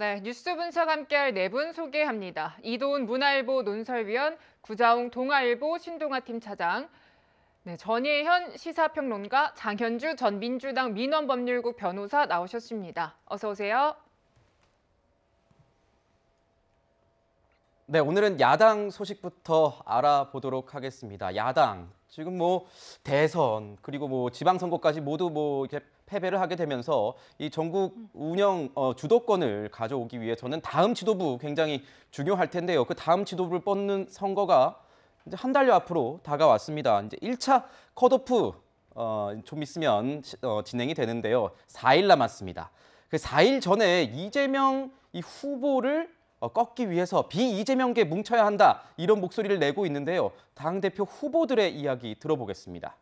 네, 뉴스 분석 함께할 네 분 소개합니다. 이도훈 문화일보 논설위원, 구자웅 동아일보 신동아팀 차장, 네, 전예현 시사평론가, 장현주 전 민주당 민원법률국 변호사 나오셨습니다. 어서 오세요. 네, 오늘은 야당 소식부터 알아보도록 하겠습니다. 야당 지금 뭐 대선 그리고 뭐 지방선거까지 모두 뭐 이렇게 패배를 하게 되면서 이 전국 운영 어, 주도권을 가져오기 위해서는 다음 지도부 굉장히 중요할 텐데요. 그 다음 지도부를 뻗는 선거가 이제 한 달여 앞으로 다가왔습니다. 이제 1차 컷오프 어, 좀 있으면 시- 어, 진행이 되는데요. 4일 남았습니다. 그 4일 전에 이재명 이 후보를 어, 꺾기 위해서 비이재명계 뭉쳐야 한다 이런 목소리를 내고 있는데요. 당 대표 후보들의 이야기 들어보겠습니다.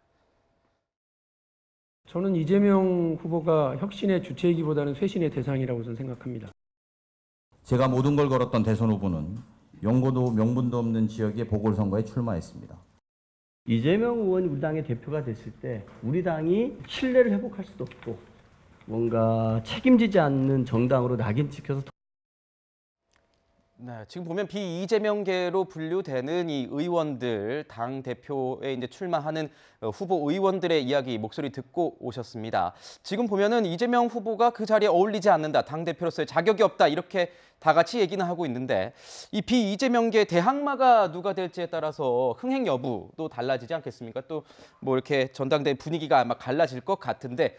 저는 이재명 후보가 혁신의 주체이기보다는 쇄신의 대상이라고 저는 생각합니다. 제가 모든 걸 걸었던 대선 후보는 용고도 명분도 없는 지역의 보궐선거에 출마했습니다. 이재명 의원이 우리 당의 대표가 됐을 때 우리 당이 신뢰를 회복할 수도 없고 뭔가 책임지지 않는 정당으로 낙인 찍혀서 네, 지금 보면 비이재명계로 분류되는 이 의원들 당 대표에 이제 출마하는 어, 후보 의원들의 이야기 목소리 듣고 오셨습니다. 지금 보면은 이재명 후보가 그 자리에 어울리지 않는다, 당 대표로서의 자격이 없다 이렇게 다 같이 얘기는 하고 있는데 이 비이재명계 대항마가 누가 될지에 따라서 흥행 여부도 달라지지 않겠습니까? 또 뭐 이렇게 전당대 분위기가 아마 갈라질 것 같은데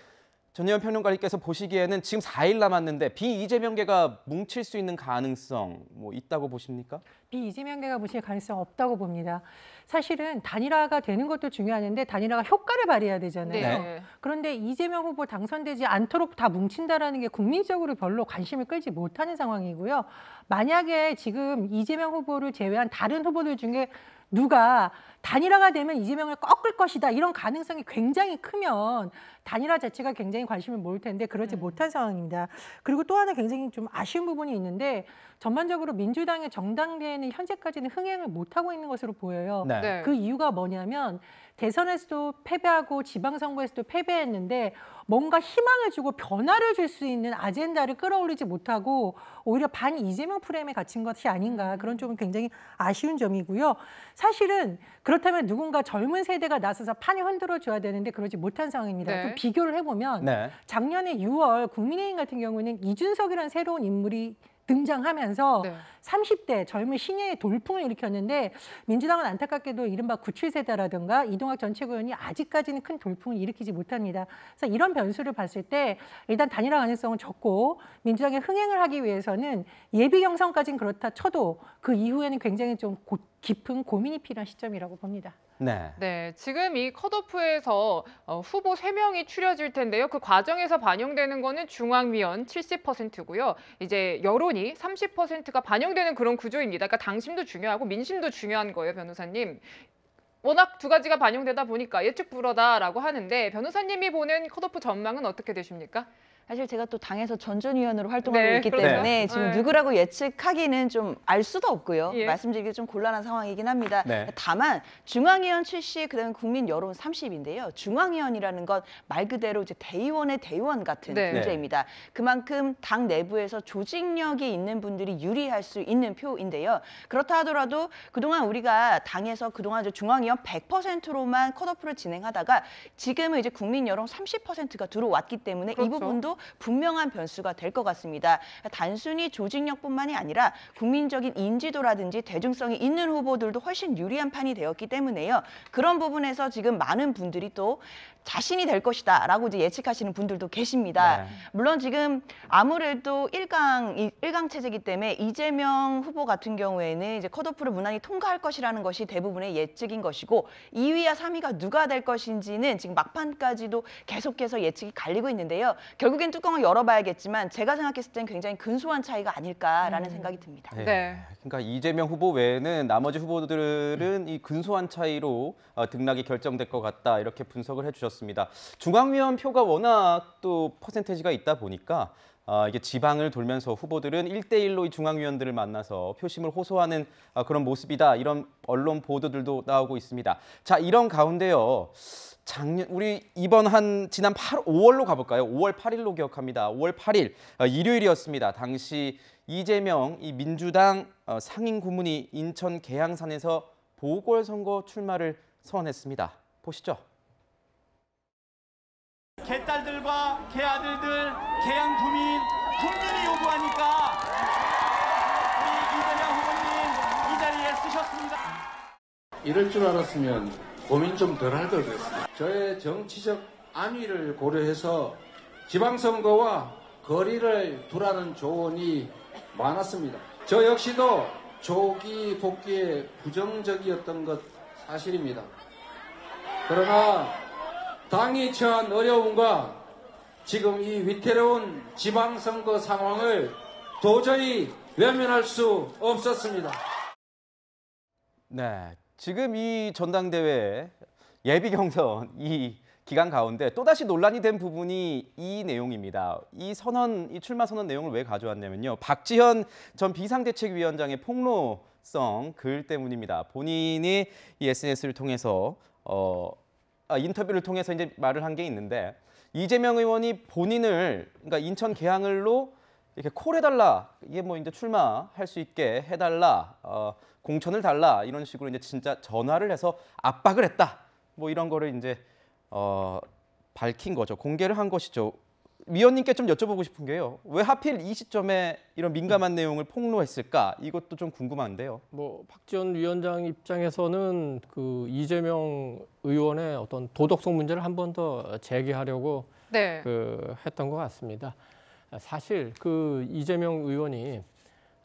전혜연 평론가님께서 보시기에는 지금 4일 남았는데 비이재명계가 뭉칠 수 있는 가능성 뭐 있다고 보십니까? 비이재명계가 무실 가능성 없다고 봅니다. 사실은 단일화가 되는 것도 중요한데 단일화가 효과를 발휘해야 되잖아요. 네. 그런데 이재명 후보 당선되지 않도록 다 뭉친다라는 게 국민적으로 별로 관심을 끌지 못하는 상황이고요. 만약에 지금 이재명 후보를 제외한 다른 후보들 중에 누가 단일화가 되면 이재명을 꺾을 것이다 이런 가능성이 굉장히 크면 단일화 자체가 굉장히 관심을 모을 텐데 그러지 음. 못한 상황입니다. 그리고 또 하나 굉장히 좀 아쉬운 부분이 있는데 전반적으로 민주당의 정당대회는 현재까지는 흥행을 못하고 있는 것으로 보여요. 네. 네. 그 이유가 뭐냐면 대선에서도 패배하고 지방선거에서도 패배했는데 뭔가 희망을 주고 변화를 줄 수 있는 아젠다를 끌어올리지 못하고 오히려 반 이재명 프레임에 갇힌 것이 아닌가 그런 점은 굉장히 아쉬운 점이고요. 사실은 그렇다면 누군가 젊은 세대가 나서서 판을 흔들어 줘야 되는데 그러지 못한 상황입니다. 네. 좀 비교를 해보면 네. 작년에 6월 국민의힘 같은 경우는 이준석이라는 새로운 인물이 등장하면서 네. 30대 젊은 신예의 돌풍을 일으켰는데 민주당은 안타깝게도 이른바 97세대라든가 이동학 전 최고위원이 아직까지는 큰 돌풍을 일으키지 못합니다. 그래서 이런 변수를 봤을 때 일단 단일화 가능성은 적고 민주당이 흥행을 하기 위해서는 예비 경선까지는 그렇다 쳐도 그 이후에는 굉장히 좀 고- 깊은 고민이 필요한 시점이라고 봅니다. 네. 네, 지금 이 컷오프에서 어, 후보 세명이 추려질 텐데요. 그 과정에서 반영되는 거는 중앙위원 70%고요. 이제 여론이 30%가 반영되는 그런 구조입니다. 그러니까 당심도 중요하고 민심도 중요한 거예요, 변호사님. 워낙 두 가지가 반영되다 보니까 예측 불허다라고 하는데 변호사님이 보는 컷오프 전망은 어떻게 되십니까? 사실 제가 또 당에서 전준위원으로 활동하고 네, 있기 그렇죠. 때문에 지금 네. 누구라고 예측하기는 좀 알 수도 없고요. 예. 말씀드리기 좀 곤란한 상황이긴 합니다. 네. 다만 중앙위원 70, 그다음에 국민 여론 30인데요. 중앙위원이라는 건 말 그대로 이제 대의원의 대의원 같은 네. 존재입니다. 그만큼 당 내부에서 조직력이 있는 분들이 유리할 수 있는 표인데요. 그렇다 하더라도 그동안 우리가 당에서 그동안 이제 중앙위원 100%로만 컷오프를 진행하다가 지금은 이제 국민 여론 30%가 들어왔기 때문에 이 그렇죠. 부분도 분명한 변수가 될 것 같습니다. 단순히 조직력뿐만이 아니라 국민적인 인지도라든지 대중성이 있는 후보들도 훨씬 유리한 판이 되었기 때문에요. 그런 부분에서 지금 많은 분들이 또 자신이 될 것이다 라고 이제 예측하시는 분들도 계십니다. 네. 물론 지금 아무래도 1강, 1강 체제이기 때문에 이재명 후보 같은 경우에는 이제 컷오프를 무난히 통과할 것이라는 것이 대부분의 예측인 것이고 2위와 3위가 누가 될 것인지는 지금 막판까지도 계속해서 예측이 갈리고 있는데요. 결국엔 뚜껑을 열어봐야겠지만 제가 생각했을 땐 굉장히 근소한 차이가 아닐까라는 생각이 듭니다. 네. 네. 그러니까 이재명 후보 외에는 나머지 후보들은 이 근소한 차이로 어, 등락이 결정될 것 같다 이렇게 분석을 해주셨습니다. 중앙위원 표가 워낙 또 퍼센테이지가 있다 보니까 어, 이게 지방을 돌면서 후보들은 일대일로이 중앙위원들을 만나서 표심을 호소하는 어, 그런 모습이다. 이런 언론 보도들도 나오고 있습니다. 자, 이런 가운데요. 작년 우리 이번 한 지난 8 5월로 가볼까요? 5월 8일로 기억합니다. 5월 8일 어, 일요일이었습니다. 당시 이재명 이 민주당 어, 상임 고문이 인천 계양산에서 보궐선거 출마를 선언했습니다. 보시죠. 개딸들과 개아들들, 개양 구민, 국민이 요구하니까 우리 이재명 후보님 이 자리에 쓰셨습니다. 이럴 줄 알았으면 고민 좀 덜 할 걸 그랬습니다. 저의 정치적 안위를 고려해서 지방선거와 거리를 두라는 조언이 많았습니다. 저 역시도 조기 복귀에 부정적이었던 것 사실입니다. 그러나 당이 처한 어려움과 지금 이 위태로운 지방선거 상황을 도저히 외면할 수 없었습니다. 네, 지금 이 전당대회 예비 경선 이 기간 가운데 또다시 논란이 된 부분이 이 내용입니다. 이 선언, 이 출마 선언 내용을 왜 가져왔냐면요. 박지현 전 비상대책위원장의 폭로성 글 때문입니다. 본인이 이 SNS를 통해서 어, 아, 인터뷰를 통해서 이제 말을 한 게 있는데 이재명 의원이 본인을 그러니까 인천 계양을로 이렇게 콜해달라 이게 뭐 이제 출마할 수 있게 해달라 어, 공천을 달라 이런 식으로 이제 진짜 전화를 해서 압박을 했다. 뭐 이런 거를 이제 어, 밝힌 거죠. 공개를 한 것이죠 위원님께 좀 여쭤보고 싶은 게요 왜 하필 이 시점에 이런 민감한 내용을 폭로했을까 이것도 좀 궁금한데요 뭐 박지원 위원장 입장에서는 그 이재명 의원의 어떤 도덕성 문제를 한 번 더 제기하려고 네. 그 했던 것 같습니다. 사실 그 이재명 의원이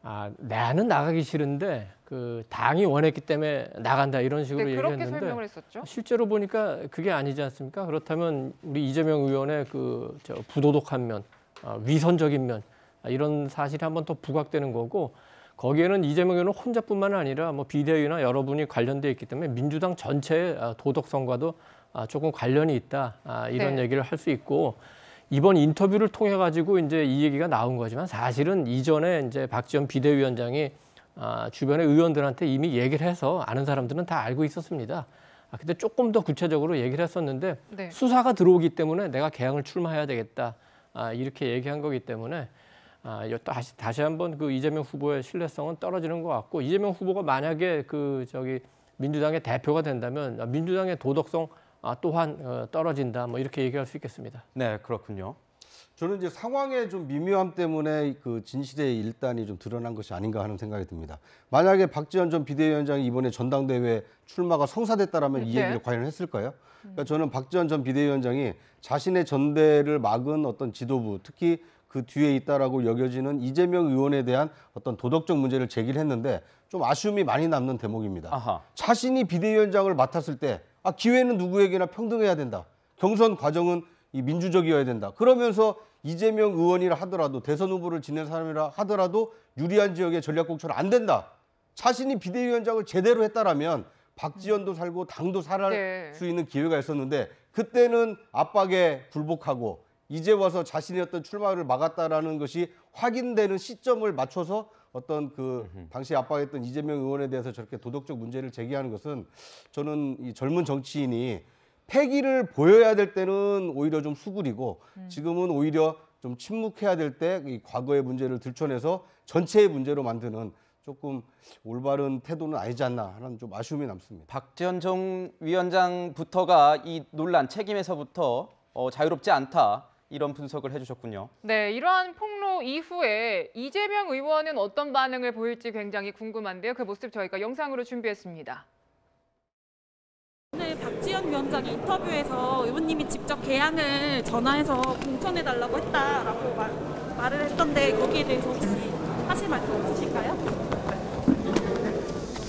아 나는 나가기 싫은데 그 당이 원했기 때문에 나간다 이런 식으로 네, 그렇게 얘기했는데 설명을 했었죠. 실제로 보니까 그게 아니지 않습니까? 그렇다면 우리 이재명 의원의 그 저 부도덕한 면, 아, 위선적인 면 아, 이런 사실이 한 번 더 부각되는 거고 거기에는 이재명 의원은 혼자뿐만 아니라 뭐 비대위나 여러분이 관련돼 있기 때문에 민주당 전체의 아, 도덕성과도 아, 조금 관련이 있다 아, 이런 네. 얘기를 할 수 있고 이번 인터뷰를 통해 가지고 이제 이 얘기가 나온 거지만 사실은 이전에 이제 박지원 비대위원장이 아, 주변의 의원들한테 이미 얘기를 해서 아는 사람들은 다 알고 있었습니다. 아, 근데 조금 더 구체적으로 얘기를 했었는데 네. 수사가 들어오기 때문에 내가 개항을 출마해야 되겠다 아, 이렇게 얘기한 거기 때문에 아, 여- 다시 다시 한번 그 이재명 후보의 신뢰성은 떨어지는 것 같고 이재명 후보가 만약에 그 저기 민주당의 대표가 된다면 아, 민주당의 도덕성 아, 또한 어, 떨어진다 뭐 이렇게 얘기할 수 있겠습니다. 네 그렇군요 저는 이제 상황의 좀 미묘함 때문에 그 진실의 일단이 좀 드러난 것이 아닌가 하는 생각이 듭니다. 만약에 박지원 전 비대위원장이 이번에 전당대회 출마가 성사됐다라면 이 네. 얘기를 과연 했을까요? 그러니까 저는 박지원 전 비대위원장이 자신의 전대를 막은 어떤 지도부, 특히 그 뒤에 있다라고 여겨지는 이재명 의원에 대한 어떤 도덕적 문제를 제기를 했는데 좀 아쉬움이 많이 남는 대목입니다. 아하 자신이 비대위원장을 맡았을 때 아, 기회는 누구에게나 평등해야 된다. 경선 과정은 이 민주적이어야 된다. 그러면서 이재명 의원이라 하더라도 대선 후보를 지낸 사람이라 하더라도 유리한 지역의 전략 공천은 안 된다. 자신이 비대위원장을 제대로 했다라면 박지원도 살고 당도 살아날 네. 수 있는 기회가 있었는데 그때는 압박에 굴복하고 이제 와서 자신의 어떤 출마를 막았다라는 것이 확인되는 시점을 맞춰서 어떤 그 당시 압박했던 이재명 의원에 대해서 저렇게 도덕적 문제를 제기하는 것은 저는 이 젊은 정치인이 패기를 보여야 될 때는 오히려 좀 수그리고 지금은 오히려 좀 침묵해야 될 때 이 과거의 문제를 들춰내서 전체의 문제로 만드는 조금 올바른 태도는 아니지 않나 하는 좀 아쉬움이 남습니다. 박지원 전 위원장부터가 이 논란 책임에서부터 어, 자유롭지 않다 이런 분석을 해주셨군요. 네, 이러한 폭로 이후에 이재명 의원은 어떤 반응을 보일지 굉장히 궁금한데요. 그 모습 저희가 영상으로 준비했습니다. 박지원 위원장이 인터뷰에서 의원님이 직접 개항을 전화해서 공천해달라고 했다라고 말, 말을 했던데 거기에 대해서 혹시 하실 말씀 없으실까요?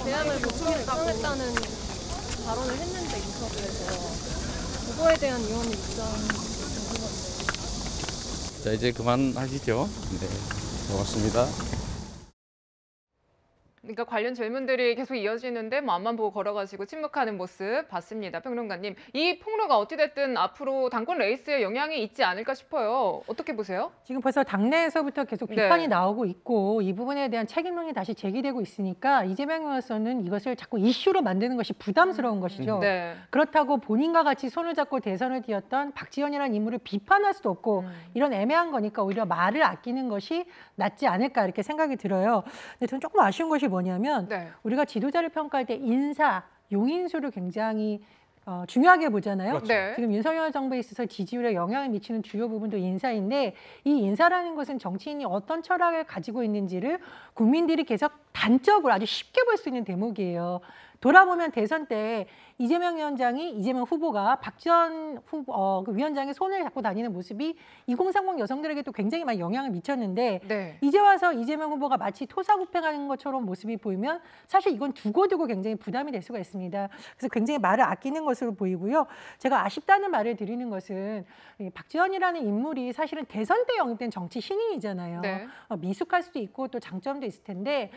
대안을 모청했다고 했다는 발언을 했는데 인터뷰에서 그거에 대한 의원님 입장 자 이제 그만하시죠. 네, 고맙습니다. 그러니까 관련 질문들이 계속 이어지는데 뭐 앞만 보고 걸어가시고 침묵하는 모습 봤습니다. 평론가님. 이 폭로가 어찌됐든 앞으로 당권 레이스에 영향이 있지 않을까 싶어요. 어떻게 보세요? 지금 벌써 당내에서부터 계속 네. 비판이 나오고 있고 이 부분에 대한 책임론이 다시 제기되고 있으니까 이재명 의원은 이것을 자꾸 이슈로 만드는 것이 부담스러운 것이죠. 네. 그렇다고 본인과 같이 손을 잡고 대선을 뛰었던 박지원이라는 인물을 비판할 수도 없고 음. 이런 애매한 거니까 오히려 말을 아끼는 것이 낫지 않을까 이렇게 생각이 들어요. 근데 저는 조금 아쉬운 것이 뭐냐 면 네. 우리가 지도자를 평가할 때 인사, 용인수를 굉장히 어, 중요하게 보잖아요. 그렇죠. 네. 지금 윤석열 정부에 있어서 지지율에 영향을 미치는 주요 부분도 인사인데 이 인사라는 것은 정치인이 어떤 철학을 가지고 있는지를 국민들이 계속 단적으로 아주 쉽게 볼 수 있는 대목이에요. 돌아보면 대선 때 이재명 위원장이 이재명 후보가 박지원 후보 어, 그 위원장의 손을 잡고 다니는 모습이 2030 여성들에게도 굉장히 많이 영향을 미쳤는데 네. 이제 와서 이재명 후보가 마치 토사구팽하는 것처럼 모습이 보이면 사실 이건 두고두고 굉장히 부담이 될 수가 있습니다. 그래서 굉장히 말을 아끼는 것으로 보이고요. 제가 아쉽다는 말을 드리는 것은 이 박지원이라는 인물이 사실은 대선 때 영입된 정치 신인이잖아요. 네. 어, 미숙할 수도 있고 또 장점도 있을 텐데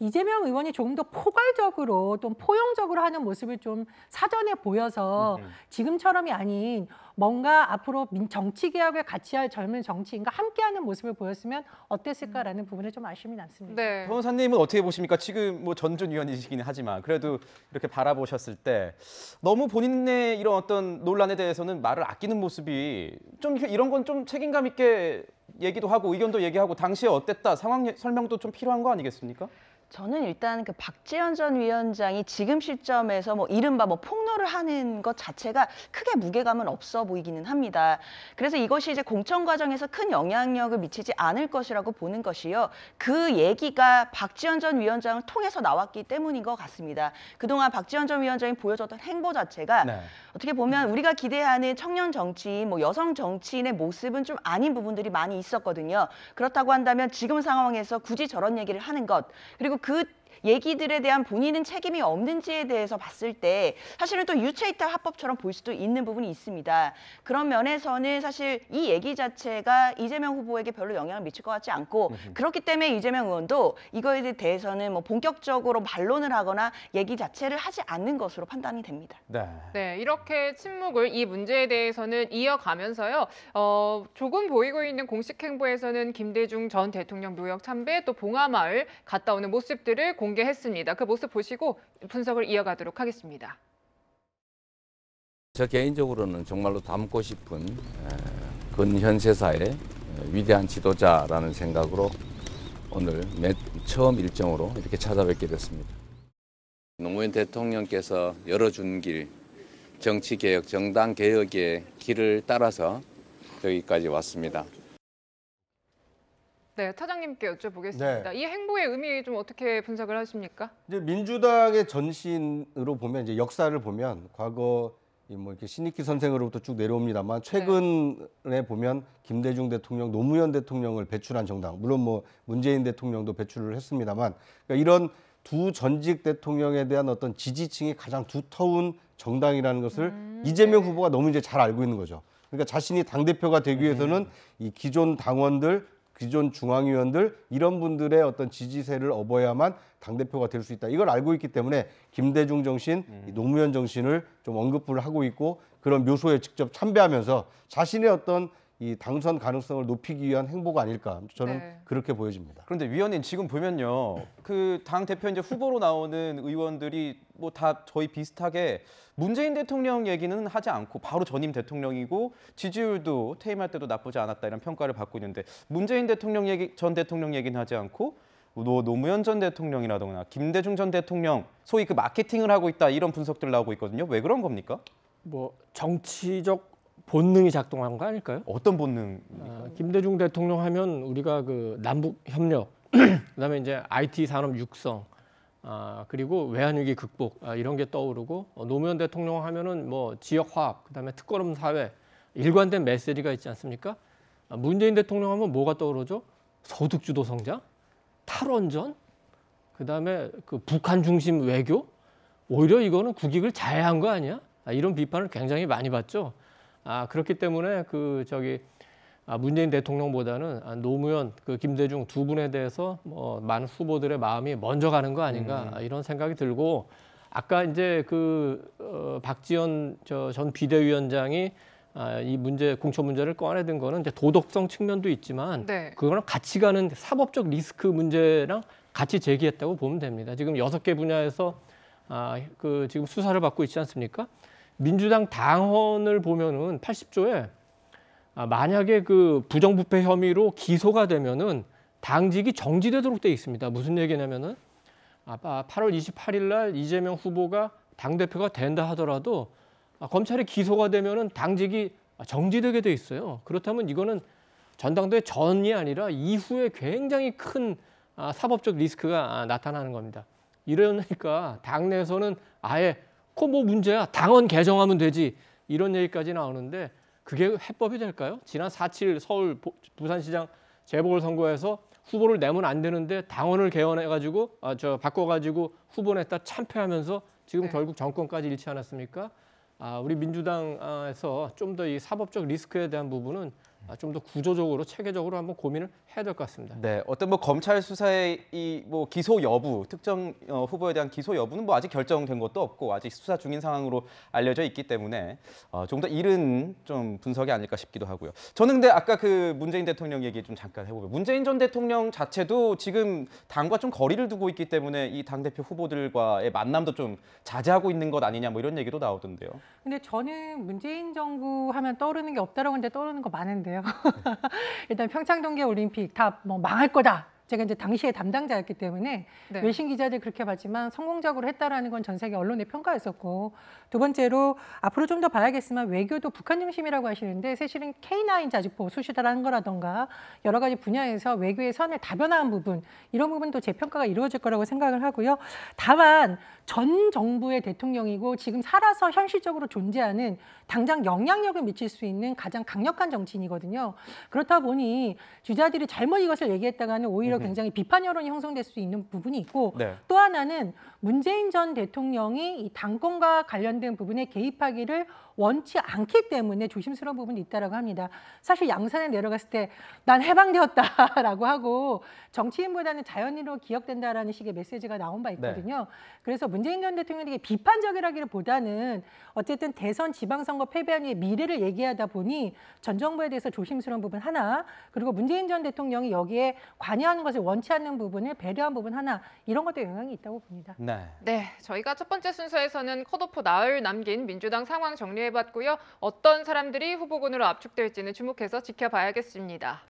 이재명 의원이 조금 더 포괄적으로 또 포용적으로 하는 모습을 좀 사전에 보여서 지금처럼이 아닌 뭔가 앞으로 민- 정치 개혁을 같이 할 젊은 정치인과 함께하는 모습을 보였으면 어땠을까라는 부분에 좀 아쉬움이 남습니다. 네. 변호사님은 어떻게 보십니까? 지금 뭐 전준 위원이시긴 하지만 그래도 이렇게 바라보셨을 때 너무 본인의 이런 어떤 논란에 대해서는 말을 아끼는 모습이 좀 이런 건 좀 책임감 있게 얘기도 하고 의견도 얘기하고 당시에 어땠다 상황 예- 설명도 좀 필요한 거 아니겠습니까? 저는 일단 그 박지원 전 위원장이 지금 시점에서 뭐 이른바 뭐 폭로를 하는 것 자체가 크게 무게감은 없어 보이기는 합니다. 그래서 이것이 이제 공천 과정에서 큰 영향력을 미치지 않을 것이라고 보는 것이요. 그 얘기가 박지원 전 위원장을 통해서 나왔기 때문인 것 같습니다. 그동안 박지원 전 위원장이 보여줬던 행보 자체가 네. 어떻게 보면 우리가 기대하는 청년 정치인, 뭐 여성 정치인의 모습은 좀 아닌 부분들이 많이 있었거든요. 그렇다고 한다면 지금 상황에서 굳이 저런 얘기를 하는 것, 그리고 그 얘기들에 대한 본인은 책임이 없는지에 대해서 봤을 때 사실은 또 유체이탈 합법처럼 볼 수도 있는 부분이 있습니다. 그런 면에서는 사실 이 얘기 자체가 이재명 후보에게 별로 영향을 미칠 것 같지 않고 그렇기 때문에 이재명 의원도 이거에 대해서는 뭐 본격적으로 반론을 하거나 얘기 자체를 하지 않는 것으로 판단이 됩니다. 네. 네, 이렇게 침묵을 이 문제에 대해서는 이어가면서요. 어, 조금 보이고 있는 공식 행보에서는 김대중 전 대통령 묘역 참배 또 봉하마을 갔다 오는 모습들을 공 개했습니다. 그 모습 보시고 분석을 이어가도록 하겠습니다. 저 개인적으로는 정말로 닮고 싶은 에, 근현 세사의 에, 위대한 지도자라는 생각으로 오늘 맨 처음 일정으로 이렇게 찾아뵙게 됐습니다. 노무현 대통령께서 열어준 길, 정치개혁, 정당개혁의 길을 따라서 여기까지 왔습니다. 네, 차장님께 여쭤보겠습니다. 네. 이 행보의 의미 좀 어떻게 분석을 하십니까? 이제 민주당의 전신으로 보면 이제 역사를 보면 과거 이뭐 이렇게 신익희 선생으로부터 쭉 내려옵니다만 최근에 보면 김대중 대통령, 노무현 대통령을 배출한 정당, 물론 뭐 문재인 대통령도 배출을 했습니다만 그러니까 이런 두 전직 대통령에 대한 어떤 지지층이 가장 두터운 정당이라는 것을 이재명 후보가 너무 이제 잘 알고 있는 거죠. 그러니까 자신이 당 대표가 되기 위해서는 이 기존 당원들 기존 중앙위원들 이런 분들의 어떤 지지세를 업어야만 당 대표가 될 수 있다. 이걸 알고 있기 때문에 김대중 정신, 이 노무현 정신을 좀 언급을 하고 있고 그런 묘소에 직접 참배하면서 자신의 어떤 이 당선 가능성을 높이기 위한 행보가 아닐까 저는 네. 그렇게 보여집니다. 그런데 위원님 지금 보면요. 그 당 대표 이제 후보로 나오는 의원들이 뭐 다 저희 비슷하게 문재인 대통령 얘기는 하지 않고 바로 전임 대통령이고 지지율도 퇴임할 때도 나쁘지 않았다 이런 평가를 받고 있는데 문재인 대통령 얘기 전 대통령 얘기는 하지 않고 노, 노무현 전 대통령이라거나 김대중 전 대통령 소위 그 마케팅을 하고 있다 이런 분석들 나오고 있거든요. 왜 그런 겁니까? 뭐 정치적 본능이 작동한 거 아닐까요? 어떤 본능? 아, 김대중 대통령 하면 우리가 그 남북 협력, 그다음에 이제 IT 산업 육성, 아, 그리고 외환 위기 극복 아, 이런 게 떠오르고 어, 노무현 대통령 하면은 뭐 지역 화합, 그다음에 특거름 사회 일관된 메시지가 있지 않습니까? 아, 문재인 대통령 하면 뭐가 떠오르죠? 소득 주도 성장, 탈원전, 그다음에 그 북한 중심 외교 오히려 이거는 국익을 자해한 거 아니야? 아, 이런 비판을 굉장히 많이 받죠. 아, 그렇기 때문에 그 저기 아, 문재인 대통령보다는 아, 노무현, 그 김대중 두 분에 대해서 뭐 많은 후보들의 마음이 먼저 가는 거 아닌가 아, 이런 생각이 들고 아까 이제 그 어, 박지원 저 전 비대위원장이 아, 이 문제 공천 문제를 꺼내든 거는 이제 도덕성 측면도 있지만 네. 그거랑 같이 가는 사법적 리스크 문제랑 같이 제기했다고 보면 됩니다. 지금 여섯 개 분야에서 아, 그 지금 수사를 받고 있지 않습니까? 민주당 당헌을 보면은 80조에 아, 만약에 그 부정부패 혐의로 기소가 되면은 당직이 정지되도록 돼 있습니다. 무슨 얘기냐면은 아, 8월 28일 날 이재명 후보가 당 대표가 된다 하더라도 아, 검찰에 기소가 되면은 당직이 정지되게 돼 있어요. 그렇다면 이거는 전당대회 전이 아니라 이후에 굉장히 큰 아, 사법적 리스크가 아, 나타나는 겁니다. 이러니까 당내에서는 아예 그뭐 문제야 당원 개정하면 되지 이런 얘기까지 나오는데 그게 해법이 될까요? 지난 4.7 서울 보- 부산시장 재보궐선거에서 후보를 내면 안 되는데 당원을 개헌해가지고 아, 저 바꿔가지고 후보 냈다 참패하면서 지금 네. 결국 정권까지 잃지 않았습니까? 아, 우리 민주당에서 좀 더 이 사법적 리스크에 대한 부분은 아, 좀 더 구조적으로 체계적으로 한번 고민을 해야 될 것 같습니다. 네, 어떤 뭐 검찰 수사의 이 뭐 기소 여부, 특정 어, 후보에 대한 기소 여부는 뭐 아직 결정된 것도 없고 아직 수사 중인 상황으로 알려져 있기 때문에 어, 조금 더 이른 좀 분석이 아닐까 싶기도 하고요. 저는 근데 아까 그 문재인 대통령 얘기 좀 잠깐 해보면 문재인 전 대통령 자체도 지금 당과 좀 거리를 두고 있기 때문에 이 당 대표 후보들과의 만남도 좀 자제하고 있는 것 아니냐 뭐 이런 얘기도 나오던데요. 근데 저는 문재인 정부 하면 떠오르는 게 없다라고 하는데 떠오르는 거 많은데 요. 일단 평창 동계 올림픽 다 뭐 망할 거다. 제가 이제 당시에 담당자였기 때문에 네. 외신 기자들 그렇게 봤지만 성공적으로 했다라는 건 전 세계 언론의 평가였었고 두 번째로 앞으로 좀 더 봐야겠지만 외교도 북한 중심이라고 하시는데 사실은 K9 자주포 수시다라는 거라던가 여러 가지 분야에서 외교의 선을 다변화한 부분 이런 부분도 재평가가 이루어질 거라고 생각을 하고요. 다만 전 정부의 대통령이고 지금 살아서 현실적으로 존재하는 당장 영향력을 미칠 수 있는 가장 강력한 정치인이거든요. 그렇다 보니 주자들이 잘못 이것을 얘기했다가는 오히려 굉장히 비판 여론이 형성될 수 있는 부분이 있고 네. 또 하나는 문재인 전 대통령이 이 당권과 관련된 부분에 개입하기를 원치 않기 때문에 조심스러운 부분이 있다라고 합니다. 사실 양산에 내려갔을 때 난 해방되었다라고 하고 정치인보다는 자연인으로 기억된다라는 식의 메시지가 나온 바 있거든요. 그래서 문재인 전 대통령에게 비판적이라기보다는 어쨌든 대선 지방선거 패배한 후의 미래를 얘기하다 보니 전 정부에 대해서 조심스러운 부분 하나 그리고 문재인 전 대통령이 여기에 관여 하는 것을 원치 않는 부분을 배려한 부분 하나 이런 것도 영향이 있다고 봅니다. 네. 네, 저희가 첫 번째 순서에서는 컷오프 나흘 남긴 민주당 상황 정리해봤고요. 어떤 사람들이 후보군으로 압축될지는 주목해서 지켜봐야겠습니다.